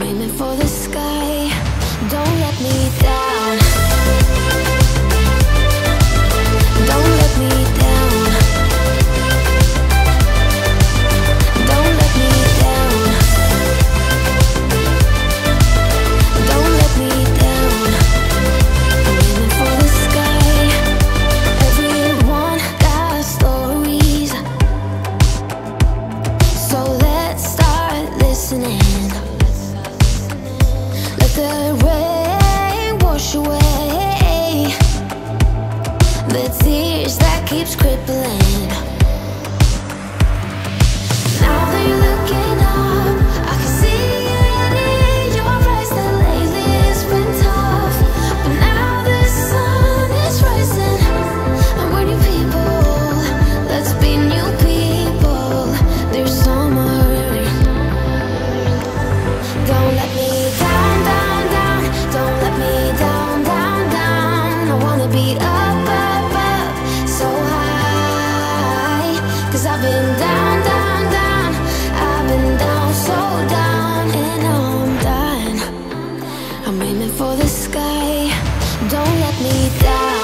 I'm aiming for the sky. Don't let me down. The rain away the tears that keeps crippling. be up, up, up So I've been down, down, down. I've been down, so down And I'm done. I'm aiming for the sky. Don't let me die